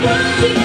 world